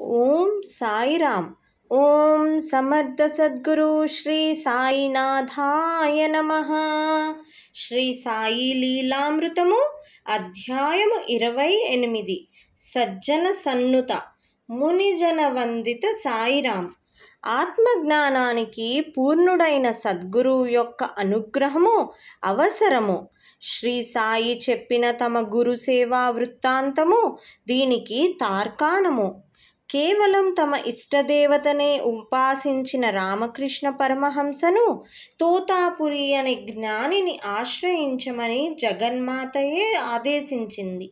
ఓం సాయిరామ్. ఓం సమర్థ సద్గురు శ్రీ సాయినాథాయ నమ. శ్రీ సాయి లీలామృతము అధ్యాయము ఇరవై ఎనిమిది. సజ్జన సన్నుత మునిజన వందిత సాయిరామ్. ఆత్మజ్ఞానానికి పూర్ణుడైన సద్గురువు యొక్క అనుగ్రహము అవసరము. శ్రీ సాయి చెప్పిన తమ గురు సేవా వృత్తాంతము దీనికి తార్కాణము. కేవలం తమ ఇష్టదేవతనే ఉపాసించిన రామకృష్ణ పరమహంసను తోతాపురి అనే జ్ఞానిని ఆశ్రయించమని జగన్మాతయే ఆదేశించింది.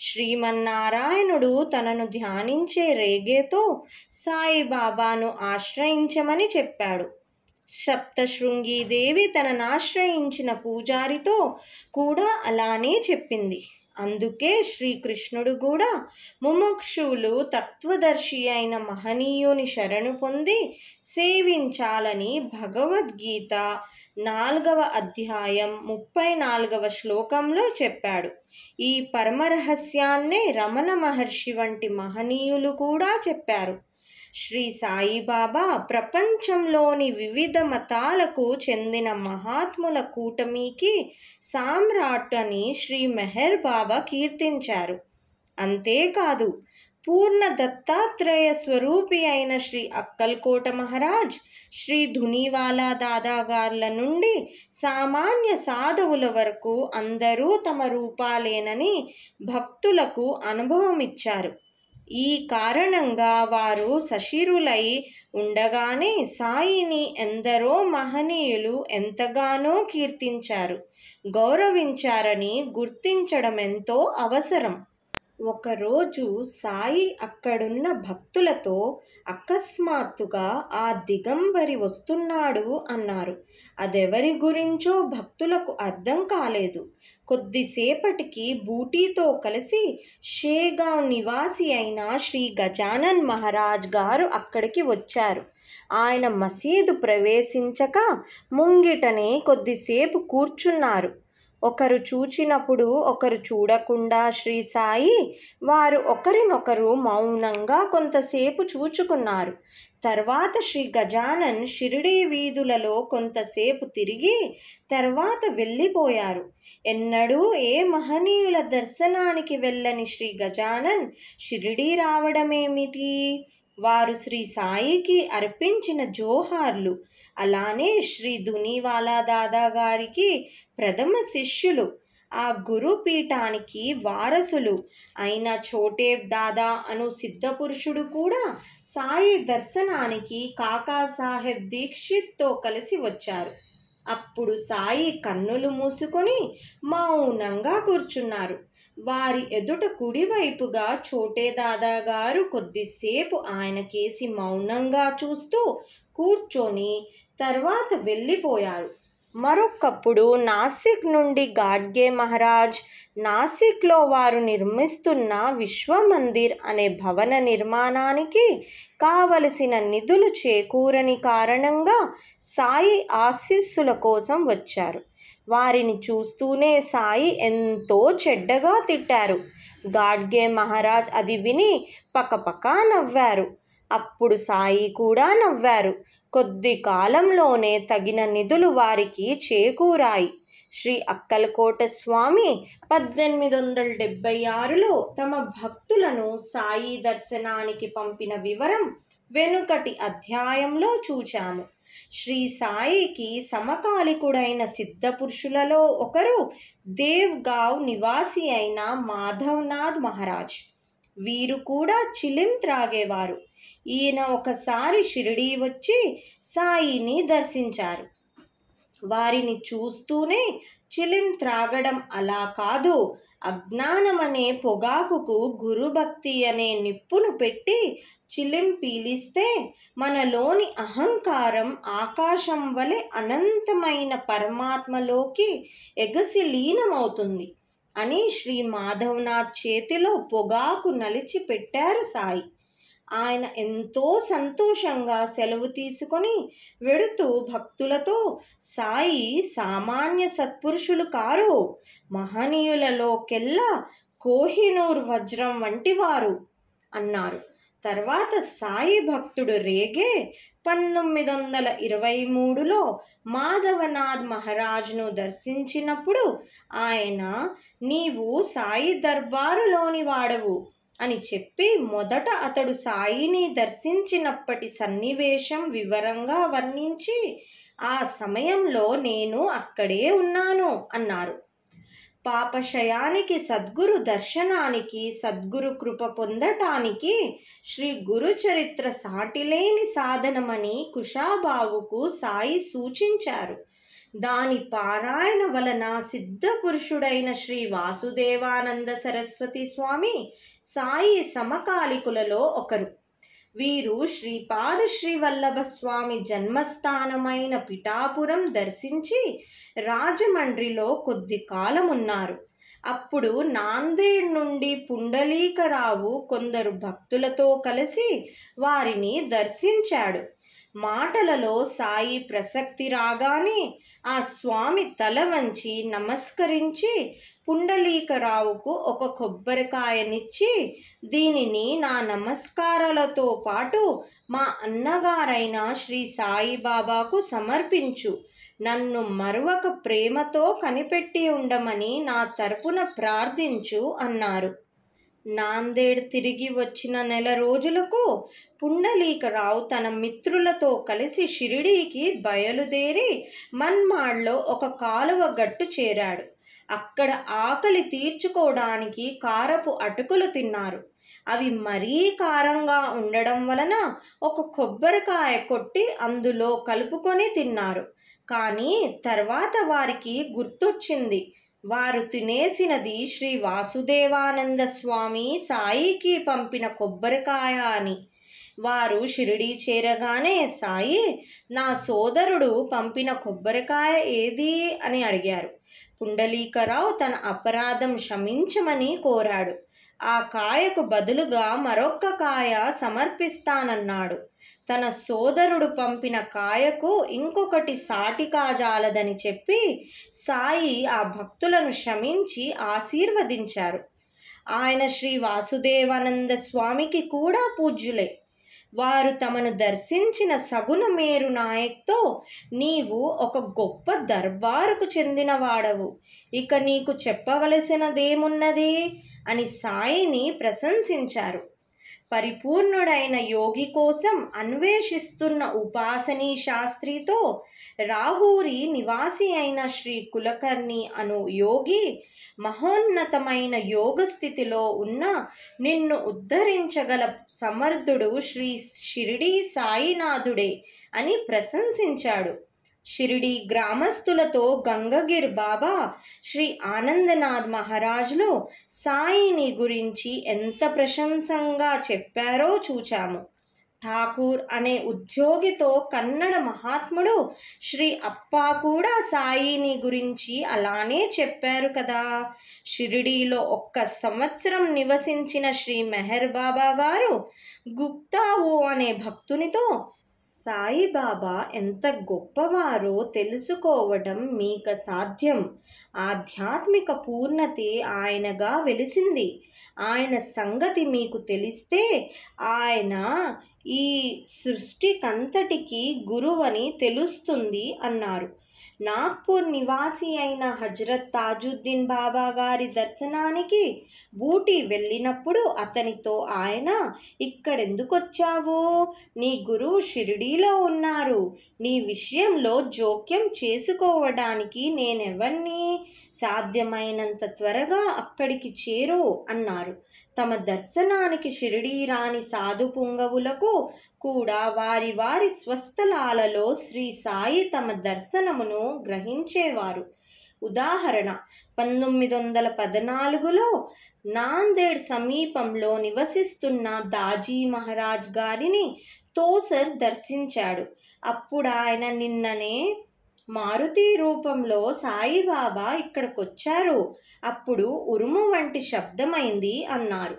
శ్రీమన్నారాయణుడు తనను ధ్యానించే రేగేతో సాయిబాబాను ఆశ్రయించమని చెప్పాడు. సప్తశృంగీదేవి తనను ఆశ్రయించిన పూజారితో కూడా అలానే చెప్పింది. అందుకే శ్రీకృష్ణుడు కూడా ముముక్షువులు తత్వదర్శి అయిన మహనీయుని శరణు పొంది సేవించాలని భగవద్గీత నాలుగవ అధ్యాయం ముప్పై నాలుగవ శ్లోకంలో చెప్పాడు. ఈ పరమరహస్యాన్నే రమణ మహర్షి వంటి మహనీయులు కూడా చెప్పారు. శ్రీ సాయిబాబా ప్రపంచంలోని వివిధ మతాలకు చెందిన మహాత్ముల కూటమికి సామ్రాట్ అని శ్రీ మెహర్ బాబా కీర్తించారు. అంతేకాదు పూర్ణ దత్తాత్రేయ స్వరూపి అయిన శ్రీ అక్కల్కోట మహారాజ్ శ్రీ ధునివాలా దాదాగార్ల నుండి సామాన్య సాధువుల వరకు అందరూ తమ రూపాలేనని భక్తులకు అనుభవమిచ్చారు. ఈ కారణంగా వారు సశిరులై ఉండగానే సాయిని ఎందరో మహనీయులు ఎంతగానో కీర్తించారు గౌరవించారని గుర్తించడం ఎంతో అవసరం. ఒకరోజు సాయి అక్కడున్న భక్తులతో అకస్మాత్తుగా ఆ దిగంబరి వస్తున్నాడు అన్నారు. అదెవరి గురించో భక్తులకు అర్థం కాలేదు. కొద్దిసేపటికి బూటీతో కలిసి షేగావ్ నివాసి అయిన శ్రీ గజానన్ మహారాజ్ గారు అక్కడికి వచ్చారు. ఆయన మసీదు ప్రవేశించక ముంగిటనే కొద్దిసేపు కూర్చున్నారు. ఒకరు చూచినప్పుడు ఒకరు చూడకుండా శ్రీ సాయి వారు ఒకరినొకరు మౌనంగా కొంతసేపు చూచుకున్నారు. తర్వాత శ్రీ గజానన్ షిరిడీ వీధులలో కొంతసేపు తిరిగి తర్వాత వెళ్ళిపోయారు. ఎన్నడూ ఏ మహనీయుల దర్శనానికి వెళ్ళని శ్రీ గజానన్ షిరిడీ రావడమేమిటి? వారు శ్రీ సాయికి అర్పించిన జోహార్లు అలానే శ్రీ దునివాలా దాదా గారికి ప్రథమ శిష్యులు ఆ గురుపీఠానికి వారసులు. అయిన చోటేబ్ దాదా అను సిద్ధపురుషుడు కూడా సాయి దర్శనానికి కాకాసాహెబ్ దీక్షిత్తో కలిసి వచ్చారు. అప్పుడు సాయి కన్నులు మూసుకొని మౌనంగా కూర్చున్నారు. వారి ఎదుట కుడివైపుగా చోటే దాదా గారు కొద్దిసేపు ఆయనకేసి మౌనంగా చూస్తూ కూర్చొని తర్వాత వెళ్ళిపోయారు. మరొకప్పుడు నాసిక్ నుండి గాడ్గే మహారాజ్ నాసిక్లో వారు నిర్మిస్తున్న విశ్వమందిర్ అనే భవన నిర్మాణానికి కావలసిన నిధులు చేకూరని కారణంగా సాయి ఆశీస్సుల కోసం వచ్చారు. వారిని చూస్తూనే సాయి ఎంతో చెడ్డగా తిట్టారు. గాడ్గే మహారాజ్ అది విని పకపకా నవ్వారు. అప్పుడు సాయి కూడా నవ్వారు. కొద్ది కాలంలోనే తగిన నిధులు వారికి చేకూరాయి. శ్రీ అక్కలకోట స్వామి పద్దెనిమిది వందల డెబ్బై ఆరులో తమ భక్తులను సాయి దర్శనానికి పంపిన వివరం వెనుకటి అధ్యాయంలో చూచాము. శ్రీ సాయికి సమకాలికుడైన సిద్ధపురుషులలో ఒకరు దేవ్గావ్ నివాసి అయిన మాధవ్నాథ్ మహారాజ్. వీరు కూడా చిలిం త్రాగేవారు. ఈయన ఒకసారి షిరిడీ వచ్చి సాయిని దర్శించారు. వారిని చూస్తూనే చిలిం త్రాగడం అలా కాదు. అజ్ఞానం అనే పొగాకుకు గురుభక్తి అనే నిప్పును పెట్టి చిలిం పీలిస్తే మనలోని అహంకారం ఆకాశం వలె అనంతమైన పరమాత్మలోకి ఎగసి లీనమవుతుంది అని శ్రీ మాధవనాథ్ చేతిలో పొగాకు నలిచి పెట్టారు సాయి. ఆయన ఎంతో సంతోషంగా సెలవు తీసుకొని వెడుతూ భక్తులతో సాయి సామాన్య సత్పురుషులు కారు. మహనీయులలోకెల్లా కోహినూర్ వజ్రం వంటివారు అన్నారు. తర్వాత సాయి భక్తుడు రేగే పంతొమ్మిది వందల ఇరవై మూడులో మాధవనాథ్ మహారాజ్ను దర్శించినప్పుడు ఆయన నీవు సాయి దర్బారులోని వాడవు. అని చెప్పి మొదట అతడు సాయిని దర్శించినప్పటి సన్నివేశం వివరంగా వర్ణించి ఆ సమయంలో నేను అక్కడే ఉన్నాను అన్నారు. పాపశయానికి సద్గురు దర్శనానికి సద్గురు కృప పొందటానికి శ్రీ గురు చరిత్ర సాటిలేని సాధనమని కుషాబావుకు సాయి సూచించారు. దాని పారాయణ వలన సిద్ధపురుషుడైన శ్రీ వాసుదేవానంద సరస్వతి స్వామి సాయి సమకాలికులలో ఒకరు. వీరు శ్రీపాద శ్రీవల్లభ స్వామి జన్మస్థానమైన పిఠాపురం దర్శించి రాజమండ్రిలో కొద్ది కాలం ఉన్నారు అప్పుడు నాందేడ్ నుండి పుండలీకరావు కొందరు భక్తులతో కలిసి వారిని దర్శించాడు. మాటలలో సాయి ప్రసక్తి రాగానే ఆ స్వామి తల వంచి నమస్కరించి పుండలీకరావుకు ఒక కొబ్బరికాయనిచ్చి దీనిని నా నమస్కారాలతో పాటు మా అన్నగారైన శ్రీ సాయిబాబాకు సమర్పించు. నన్ను మరొక ప్రేమతో కనిపెట్టి ఉండమని నా తరపున ప్రార్థించు అన్నారు. నాందేడ్ తిరిగి వచ్చిన నెల రోజులకు పుండలీకరావు తన మిత్రులతో కలిసి షిరిడీకి బయలుదేరి మన్మాడ్లో ఒక కాలువ గట్టు చేరాడు. అక్కడ ఆకలి తీర్చుకోవడానికి కారపు అటుకులు తిన్నారు. అవి మరీ కారంగా ఉండడం వలన ఒక కొబ్బరికాయ కొట్టి అందులో కలుపుకొని తిన్నారు. కానీ తర్వాత వారికి గుర్తొచ్చింది వారు తినేసినది శ్రీ వాసుదేవానంద స్వామి సాయికి పంపిన కొబ్బరికాయ అని. వారు షిరిడీ చేరగానే సాయి నా సోదరుడు పంపిన కొబ్బరికాయ ఏది అని అడిగారు. పుండలీకరావు తన అపరాధం క్షమించమని కోరాడు. ఆ కాయకు బదులుగా మరొక్క కాయ సమర్పిస్తానన్నాడు. తన సోదరుడు పంపిన కాయకు ఇంకొకటి సాటి కాజాలదని చెప్పి సాయి ఆ భక్తులను క్షమించి ఆశీర్వదించారు. ఆయన శ్రీ వాసుదేవానంద స్వామికి కూడా పూజ్యులే. వారు తమను దర్శించిన సగుణ మేరు నాయక్తో నీవు ఒక గొప్ప దర్బారుకు చెందినవాడవు. ఇక నీకు చెప్పవలసినదేమున్నది? అని సాయిని ప్రశంసించారు. పరిపూర్ణుడైన యోగి కోసం అన్వేషిస్తున్న ఉపాసనీ శాస్త్రితో రాహూరి నివాసి అయిన శ్రీ కులకర్ణి అను యోగి మహోన్నతమైన యోగ స్థితిలో ఉన్న నిన్ను ఉద్ధరించగల సమర్థుడు శ్రీ షిరిడీ సాయినాథుడే అని ప్రశంసించాడు. షిరిడి గ్రామస్తులతో గంగగిర్ బాబా శ్రీ ఆనందనాథ్ మహారాజులు సాయిని గురించి ఎంత ప్రశంసంగా చెప్పారో చూచాము. ఠాకూర్ అనే ఉద్యోగితో కన్నడ మహాత్ముడు శ్రీ అప్పా కూడా సాయిని గురించి అలానే చెప్పారు కదా. షిరిడీలో ఒక్క సంవత్సరం నివసించిన శ్రీ మెహర్ బాబా గారు గుప్తావు అనే భక్తునితో సాయిబాబా ఎంత గొప్పవారో తెలుసుకోవడం మీకు సాధ్యం. ఆధ్యాత్మిక పూర్ణతే ఆయనగా వెలిసింది. ఆయన సంగతి మీకు తెలిస్తే ఆయన ఈ సృష్టికంతటికి గురువని తెలుస్తుంది అన్నారు. నాగ్పూర్ నివాసి అయిన హజరత్ తాజుద్దీన్ బాబా గారి దర్శనానికి బూటీ వెళ్ళినప్పుడు అతనితో ఆయన ఇక్కడెందుకు వచ్చావు నీ గురువు షిరిడీలో ఉన్నారు. నీ విషయంలో జోక్యం చేసుకోవడానికి నేనెవరిని? సాధ్యమైనంత త్వరగా అక్కడికి చేరు అన్నారు. తమ దర్శనానికి షిరిడీ రాని సాధు పుంగవులకు కూడా వారి వారి స్వస్థలాలలో శ్రీ సాయి తమ దర్శనమును గ్రహించేవారు. ఉదాహరణ పంతొమ్మిది వందల పద్నాలుగులో నాందేడ్ సమీపంలో నివసిస్తున్న దాజీ మహారాజ్ గారిని తోసర్ దర్శించాడు. అప్పుడు ఆయన నిన్ననే మారుతి రూపంలో సాయిబాబా ఇక్కడికొచ్చారు. అప్పుడు ఉరుము వంటి శబ్దమైంది అన్నారు.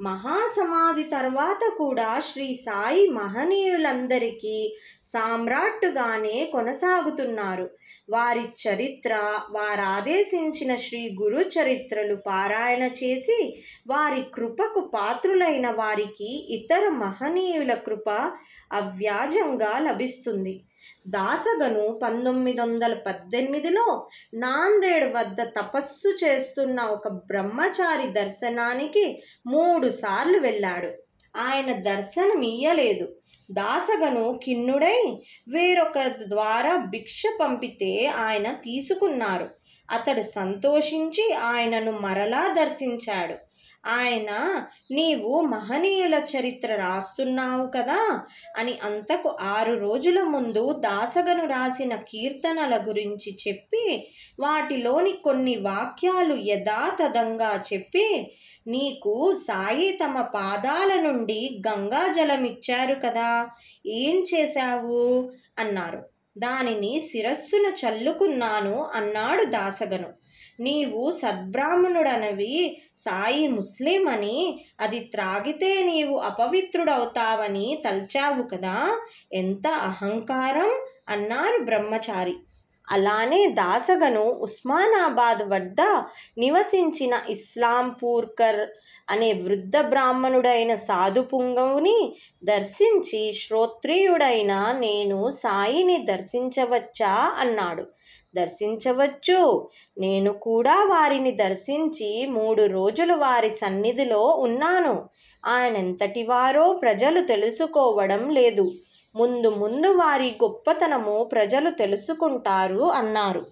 మహాసమాధి తర్వాత కూడా శ్రీ సాయి మహనీయులందరికీ సామ్రాట్టుగానే కొనసాగుతున్నారు. వారి చరిత్ర వారు ఆదేశించిన శ్రీ గురు చరిత్రలు పారాయణ చేసి వారి కృపకు పాత్రులైన వారికి ఇతర మహనీయుల కృప అవ్యాజంగా లభిస్తుంది. దాసగను పంతొమ్మిది వందల పద్దెనిమిదిలో నాందేడ్ వద్ద తపస్సు చేస్తున్న ఒక బ్రహ్మచారి దర్శనానికి మూడు సార్లు వెళ్ళాడు. ఆయన దర్శనం ఇయ్యలేదు. దాసగను కిన్నుడై వేరొక ద్వారా భిక్ష పంపితే ఆయన తీసుకున్నారు. అతడు సంతోషించి ఆయనను మరలా దర్శించాడు. ఆయన నీవు మహనీయుల చరిత్ర రాస్తున్నావు కదా అని అంతకు ఆరు రోజుల ముందు దాసగను రాసిన కీర్తనల గురించి చెప్పి వాటిలోని కొన్ని వాక్యాలు యథాతథంగా చెప్పి నీకు సాయి తమ పాదాల నుండి గంగా జలమిచ్చారు కదా. ఏం చేశావు? అన్నారు. దానిని శిరస్సున చల్లుకున్నాను అన్నాడు దాసగను. నీవు సద్బ్రాహ్మణుడనవి సాయి ముస్లిం అని అది త్రాగితే నీవు అపవిత్రుడవుతావని తల్చావు కదా ఎంత అహంకారం? అన్నారు బ్రహ్మచారి. అలానే దాసగను ఉస్మానాబాద్ వద్ద నివసించిన ఇస్లాం పూర్కర్ అనే వృద్ధ బ్రాహ్మణుడైన సాధు పుంగవుని దర్శించి శ్రోత్రియుడైన నేను సాయిని దర్శించవచ్చా అన్నాడు. దర్శించవచ్చు. నేను కూడా వారిని దర్శించి మూడు రోజులు వారి సన్నిధిలో ఉన్నాను. ఆయనెంతటి వారో ప్రజలు తెలుసుకోవడం లేదు. ముందు ముందు వారి గొప్పతనము ప్రజలు తెలుసుకుంటారు అన్నారు.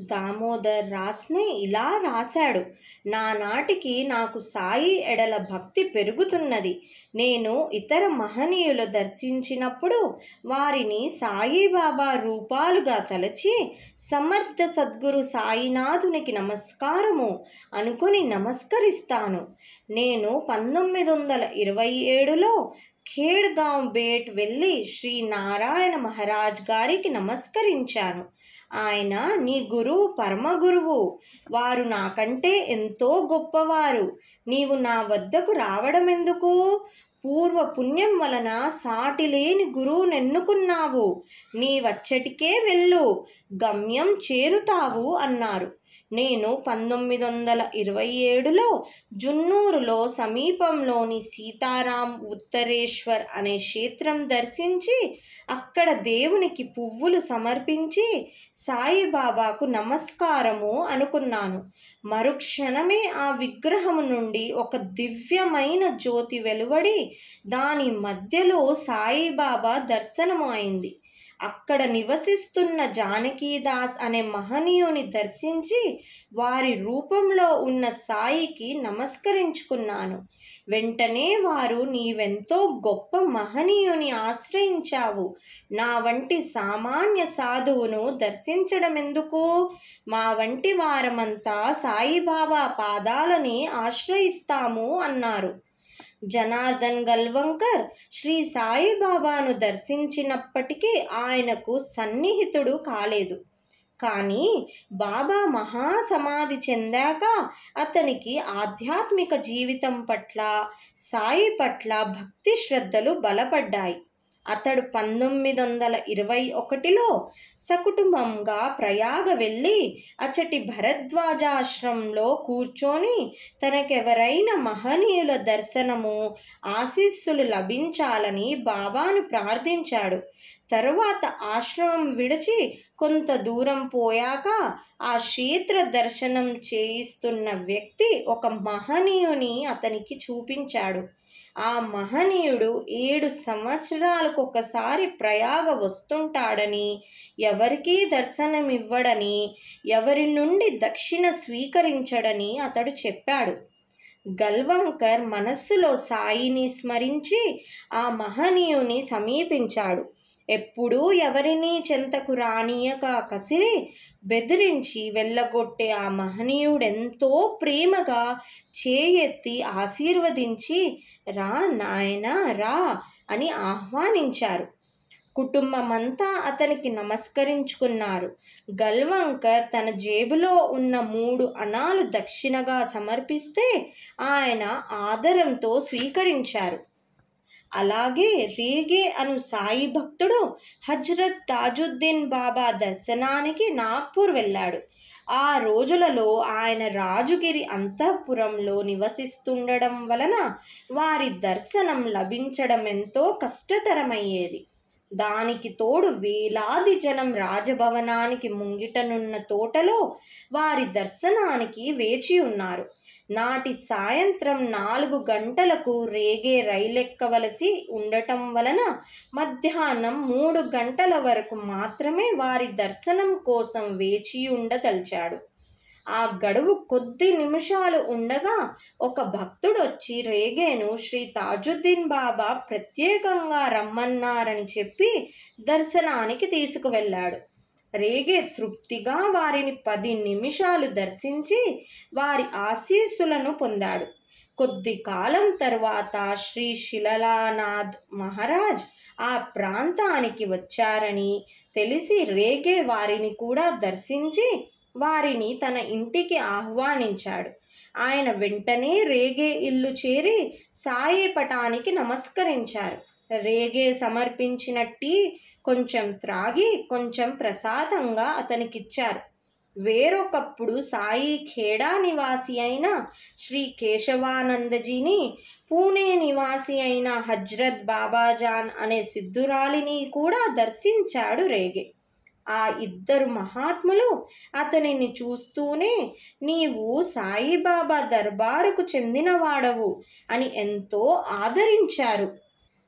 దామోదర్ రాస్నే ఇలా రాశాడు నానాటికి నాకు సాయి ఎడల భక్తి పెరుగుతున్నది. నేను ఇతర మహనీయులు దర్శించినప్పుడు వారిని సాయిబాబా రూపాలుగా తలచి సమర్థ సద్గురు సాయినాథునికి నమస్కారము అనుకుని నమస్కరిస్తాను. నేను పంతొమ్మిది వందల ఇరవై ఏడులో ఖేడ్గాం బేట్ వెళ్ళి శ్రీ నారాయణ మహారాజ్ గారికి నమస్కరించాను. ఆయన నీ గురువు పరమ గురువు. వారు నాకంటే ఎంతో గొప్పవారు. నీవు నా వద్దకు రావడం ఎందుకు పూర్వ పుణ్యం వలన సాటి లేని గురువునెన్నుకున్నావు నీవచ్చటికే వెళ్ళు. గమ్యం చేరుతావు అన్నారు. నేను పంతొమ్మిది వందల ఇరవై ఏడులో జున్నూరులో సమీపంలోని సీతారాం ఉత్తరేశ్వర్ అనే క్షేత్రం దర్శించి అక్కడ దేవునికి పువ్వులు సమర్పించి సాయిబాబాకు నమస్కారము అనుకున్నాను. మరుక్షణమే ఆ విగ్రహము నుండి ఒక దివ్యమైన జ్యోతి వెలువడి దాని మధ్యలో సాయిబాబా దర్శనము అయింది అక్కడ నివసిస్తున్న జానకీదాస్ అనే మహనీయుని దర్శించి వారి రూపంలో ఉన్న సాయికి నమస్కరించుకున్నాను. వెంటనే వారు నీవెంతో గొప్ప మహనీయుని ఆశ్రయించావు. నా వంటి సామాన్య సాధువును దర్శించడం ఎందుకు మా వంటి వారమంతా సాయిబాబా పాదాలని ఆశ్రయిస్తాము అన్నారు. జనార్దన్ గల్వంకర్ శ్రీ సాయిబాబాను దర్శించినప్పటికీ ఆయనకు సన్నిహితుడు కాలేదు. కానీ బాబా మహాసమాధి చెందాక అతనికి ఆధ్యాత్మిక జీవితం పట్ల సాయి పట్ల భక్తి శ్రద్ధలు బలపడ్డాయి. అతడు పంతొమ్మిది వందల ఇరవై ఒకటిలో సకుటుంబంగా ప్రయాగ వెళ్ళి అచ్చటి భరద్వాజాశ్రమంలో కూర్చొని తనకెవరైనా మహనీయుల దర్శనము ఆశీస్సులు లభించాలని బాబాను ప్రార్థించాడు. తరువాత ఆశ్రమం విడిచి కొంత దూరం పోయాక ఆ క్షేత్ర దర్శనం చేయిస్తున్న వ్యక్తి ఒక మహనీయుని అతనికి చూపించాడు. ఆ మహనీయుడు ఏడు సంవత్సరాలకు ఒకసారి ప్రయాగ వస్తుంటాడని ఎవరికీ దర్శనమివ్వడని ఎవరి నుండి దక్షిణ స్వీకరించడని అతడు చెప్పాడు. గల్వంకర్ మనస్సులో సాయిని స్మరించి ఆ మహనీయుని సమీపించాడు. ఎప్పుడూ ఎవరినీ చెంతకు రానియక కసిరి బెదిరించి వెళ్ళగొట్టే ఆ మహనీయుడెంతో ప్రేమగా చేయెత్తి ఆశీర్వదించి రా నాయనా రా అని ఆహ్వానించారు. కుటుంబమంతా అతనికి నమస్కరించుకున్నారు. గల్వంకర్ తన జేబులో ఉన్న మూడు అణాలు దక్షిణగా సమర్పిస్తే ఆయన ఆదరంతో స్వీకరించారు. అలాగే రేగే అను సాయి భక్తుడు హజ్రత్ తాజుద్దీన్ బాబా దర్శనానికి నాగ్పూర్ వెళ్ళాడు. ఆ రోజులలో ఆయన రాజుగిరి అంతఃపురంలో నివసిస్తుండడం వలన వారి దర్శనం లభించడం ఎంతో కష్టతరమయ్యేది. దానికి తోడు వేలాది జనం రాజభవనానికి ముంగిటనున్న తోటలో వారి దర్శనానికి వేచి ఉన్నారు. నాటి సాయంత్రం నాలుగు గంటలకు రేగే రైలెక్కవలసి ఉండటం వలన మధ్యాహ్నం మూడు గంటల వరకు మాత్రమే వారి దర్శనం కోసం వేచి ఉండదలిచాడు ఆ గడువు కొద్ది నిమిషాలు ఉండగా ఒక భక్తుడు వచ్చి రేగేను శ్రీ తాజుద్దీన్ బాబా ప్రత్యేకంగా రమ్మన్నారని చెప్పి దర్శనానికి తీసుకువెళ్ళాడు రేగే తృప్తిగా వారిని పది నిమిషాలు దర్శించి వారి ఆశీస్సులను పొందాడు. కొద్ది కాలం తర్వాత శ్రీ శిలలానాథ్ మహారాజ్ ఆ ప్రాంతానికి వచ్చారని తెలిసి రేగే వారిని కూడా దర్శించి వారిని తన ఇంటికి ఆహ్వానించాడు. ఆయన వెంటనే రేగే ఇల్లు చేరి సాయి పటానికి నమస్కరించారు. రేగే సమర్పించిన టీ కొంచెం త్రాగి కొంచెం ప్రసాదంగా అతనికిచ్చారు. వేరొకప్పుడు సాయి ఖేడా నివాసి అయిన శ్రీ కేశవానందజీని పూణే నివాసి అయిన హజ్రత్ బాబాజాన్ అనే సిద్ధురాలిని కూడా దర్శించాడు రేగే. ఆ ఇద్దరు మహాత్ములు అతనిని చూస్తూనే నీవు సాయిబాబా దర్బారుకు చెందినవాడవు అని ఎంతో ఆదరించారు.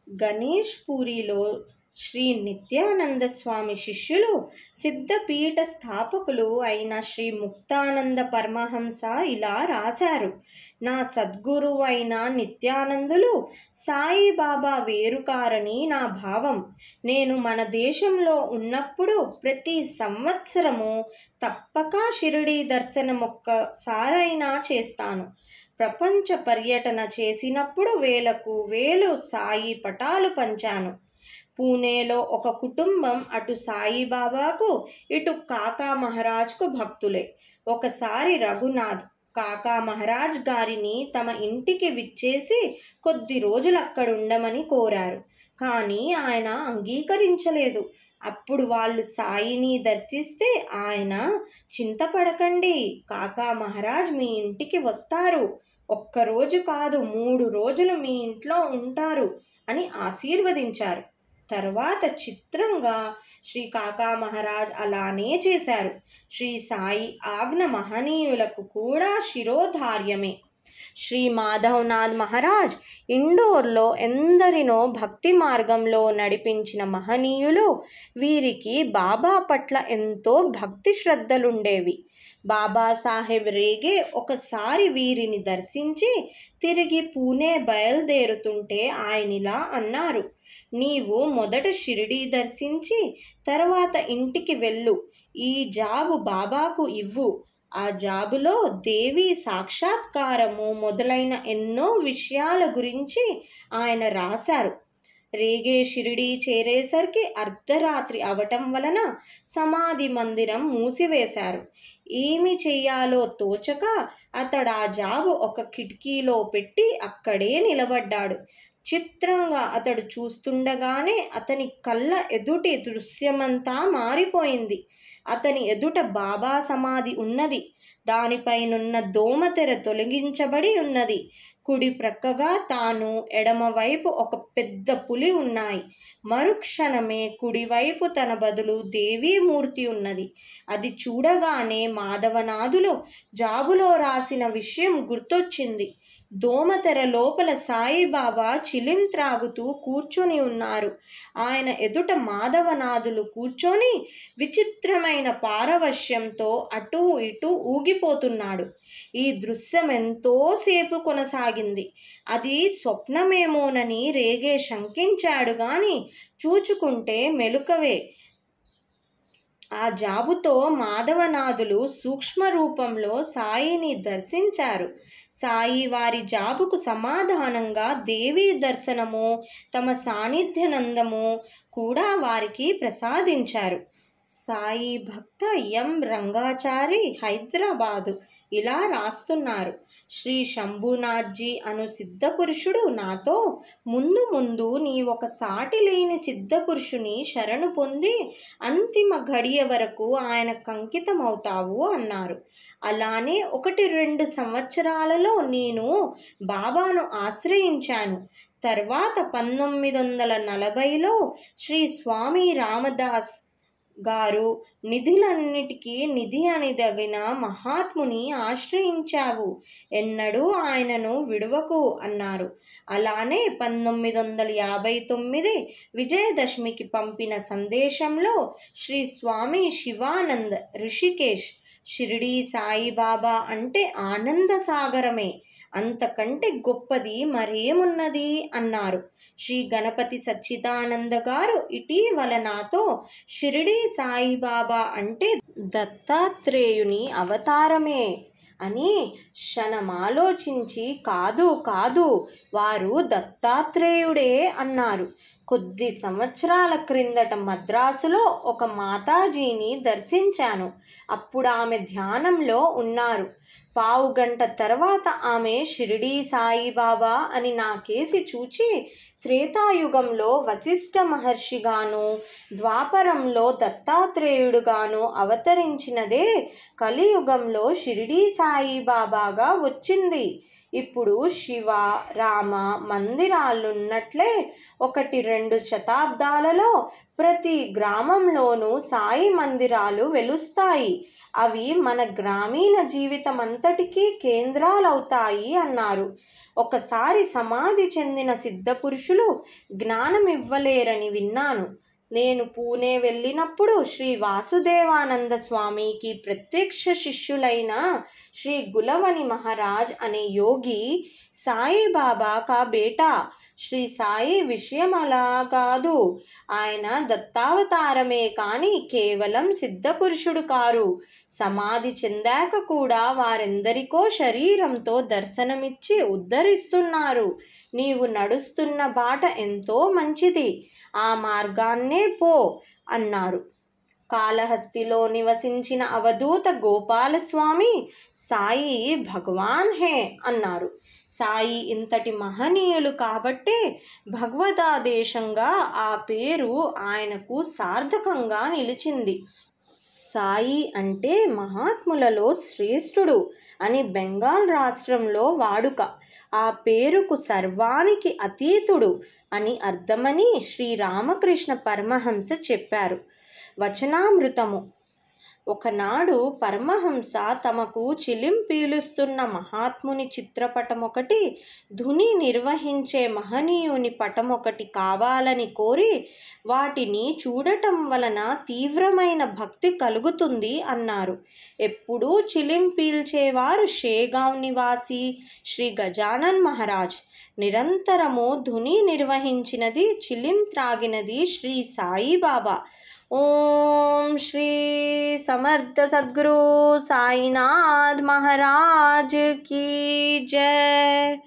గణేష్ పూరిలో శ్రీ నిత్యానంద స్వామి శిష్యులు సిద్ధపీఠ స్థాపకులు అయిన శ్రీ ముక్తానంద పరమహంస ఇలా రాశారు. నా సద్గురువు అయిన నిత్యానందులు సాయిబాబా వేరుకారని నా భావం. నేను మన దేశంలో ఉన్నప్పుడు ప్రతి సంవత్సరము తప్పక షిరిడి దర్శనం ఒక్కసారైనా చేస్తాను. ప్రపంచ పర్యటన చేసినప్పుడు వేలకు వేలు సాయి పటాలు పంచాను. పూణేలో ఒక కుటుంబం అటు సాయిబాబాకు ఇటు కాకా మహారాజ్కు భక్తులే. ఒకసారి రఘునాథ్ కాకా మహారాజ్ గారిని తమ ఇంటికి విచ్చేసి కొద్ది రోజులు అక్కడ ఉండమని కోరారు. కానీ ఆయన అంగీకరించలేదు. అప్పుడు వాళ్ళు సాయిని దర్శిస్తే ఆయన చింతపడకండి కాకా మహారాజ్ మీ ఇంటికి వస్తారు. ఒక్కరోజు కాదు మూడు రోజులు మీ ఇంట్లో ఉంటారు అని ఆశీర్వదించారు. తర్వాత చిత్రంగా శ్రీ కాకా మహారాజ్ అలానే చేశారు. శ్రీ సాయి ఆజ్ఞ మహనీయులకు కూడా శిరోధార్యమే. శ్రీ మాధవనాథ్ మహారాజ్ ఇండోర్లో ఎందరినో భక్తి మార్గంలో నడిపించిన మహనీయులు వీరికి బాబా పట్ల ఎంతో భక్తి శ్రద్ధలుండేవి. బాబాసాహెబ్ రేగే ఒకసారి వీరిని దర్శించి తిరిగి పూణే బయలుదేరుతుంటే ఆయనిలా అన్నారు. నీవు మొదట షిరిడీ దర్శించి తర్వాత ఇంటికి వెళ్ళు. ఈ జాబు బాబాకు ఇవ్వు. ఆ జాబులో దేవి సాక్షాత్కారము మొదలైన ఎన్నో విషయాల గురించి ఆయన రాశారు. రేగే షిరిడీ చేరేసరికి అర్ధరాత్రి అవటం వలన సమాధి మందిరం మూసివేశారు. ఏమి చెయ్యాలో తోచక అతడు ఆ జాబు ఒక కిటికీలో పెట్టి అక్కడే నిలబడ్డాడు. చిత్రంగా అతడు చూస్తుండగానే అతని కళ్ళ ఎదుటి దృశ్యమంతా మారిపోయింది. అతని ఎదుట బాబా సమాధి ఉన్నది. దానిపైనున్న దోమతెర తొలగించబడి ఉన్నది. కుడి ప్రక్కగా తాను ఎడమవైపు ఒక పెద్ద పులి ఉన్నాయి. మరుక్షణమే కుడివైపు తన బదులు దేవీమూర్తి ఉన్నది. అది చూడగానే మాధవనాథులు జాబులో రాసిన విషయం గుర్తొచ్చింది. దోమతెర లోపల సాయిబాబా చిలిం త్రాగుతూ కూర్చొని ఉన్నారు. ఆయన ఎదుట మాధవనాథులు కూర్చొని విచిత్రమైన పారవశ్యంతో అటూ ఇటూ ఊగిపోతున్నాడు. ఈ దృశ్యం ఎంతోసేపు కొనసాగింది. అది స్వప్నమేమోనని రేగే శంకించాడు గాని చూచుకుంటే మెలుకవే. ఆ జాబుతో మాధవనాథులు సూక్ష్మ రూపంలో సాయిని దర్శించారు. సాయి వారి జాబుకు సమాధానంగా దేవీ దర్శనము తమ సాన్నిధ్యనందము కూడా వారికి ప్రసాదించారు. సాయి భక్త ఎం రంగాచారి హైదరాబాదు. ఇలా రాస్తున్నారు. శ్రీ శంభునాథ్జీ అను సిద్ధపురుషుడు నాతో ముందు ముందు నీ ఒక సాటి లేని సిద్ధపురుషుని శరణు పొంది అంతిమ గడియ వరకు ఆయన కంకితమవుతావు అన్నారు. అలానే ఒకటి రెండు సంవత్సరాలలో నేను బాబాను ఆశ్రయించాను. తర్వాత పంతొమ్మిది వందల నలభైలో శ్రీ స్వామి రామదాస్ గారు నిధులన్నిటికీ నిధి అని తగిన మహాత్ముని ఆశ్రయించావు. ఎన్నడూ ఆయనను విడువకు అన్నారు. అలానే పంతొమ్మిది వందల యాభై తొమ్మిది విజయదశమికి పంపిన సందేశంలో శ్రీ స్వామి శివానంద్ రిషికేష్ షిరిడీ సాయిబాబా అంటే ఆనంద సాగరమే అంతకంటే గొప్పది మరేమున్నది? అన్నారు. శ్రీ గణపతి సచ్చిదానంద గారు ఇటీవల నాతో షిరిడి సాయిబాబా అంటే దత్తాత్రేయుని అవతారమే అని క్షణమాలోచించి కాదు కాదు వారు దత్తాత్రేయుడే అన్నారు. కొద్ది సంవత్సరాల క్రిందట మద్రాసులో ఒక మాతాజీని దర్శించాను. అప్పుడు ఆమె ధ్యానంలో ఉన్నారు. పావు గంట తర్వాత ఆమె షిరిడీ సాయిబాబా అని నాకేసి చూచి త్రేతాయుగంలో వశిష్ఠ మహర్షిగాను ద్వాపరంలో దత్తాత్రేయుడుగాను అవతరించినదే కలియుగంలో షిరిడీ సాయిబాబాగా వచ్చింది. ఇప్పుడు శివ రామ మందిరాలున్నట్లే ఒకటి రెండు శతాబ్దాలలో ప్రతి గ్రామంలోనూ సాయి మందిరాలు వెలుస్తాయి. అవి మన గ్రామీణ జీవితం అంతటికీ కేంద్రాలవుతాయి అన్నారు. ఒకసారి సమాధి చెందిన సిద్ధపురుషులు జ్ఞానం ఇవ్వలేరని విన్నాను. నేను పూణే వెళ్ళినప్పుడు శ్రీ వాసుదేవానంద స్వామికి ప్రత్యక్ష శిష్యులైన శ్రీ గులవని మహారాజ్ అనే యోగి సాయిబాబా కా బేటా శ్రీ సాయి విషయం అలా కాదు. ఆయన దత్తావతారమే కానీ కేవలం సిద్ధపురుషుడు కారు. సమాధి చెందాక కూడా వారెందరికో శరీరంతో దర్శనమిచ్చి ఉద్ధరిస్తున్నారు. నీవు నడుస్తున్న బాట ఎంతో మంచిది. ఆ మార్గాన్నే పో అన్నారు. కాళహస్తిలో నివసించిన అవధూత గోపాలస్వామి సాయి భగవాన్ హే అన్నారు. సాయి ఇంతటి మహనీయులు కాబట్టే భగవదాదేశంగా ఆ పేరు ఆయనకు సార్థకంగా నిలిచింది. సాయి అంటే మహాత్ములలో శ్రేష్ఠుడు అని బెంగాల్ రాష్ట్రంలో వాడుక. ఆ పేరుకు సర్వానికి అతీతుడు అని అర్థమని శ్రీరామకృష్ణ పరమహంస చెప్పారు. వచనామృతము ఒకనాడు పరమహంస తమకు చిలిం పీలుస్తున్న మహాత్ముని చిత్రపటం ఒకటి ధుని నిర్వహించే మహనీయుని పటం ఒకటి కావాలని కోరి వాటిని చూడటం వలన తీవ్రమైన భక్తి కలుగుతుంది అన్నారు. ఎప్పుడూ చిలిం పీల్చేవారు షేగావ్ నివాసి శ్రీ గజానన్ మహారాజ్. నిరంతరము ధుని నిర్వహించినది చిలిం త్రాగినది శ్రీ సాయిబాబా. ओम श्री समर्थ सदगुरु साईनाथ महाराज की जय।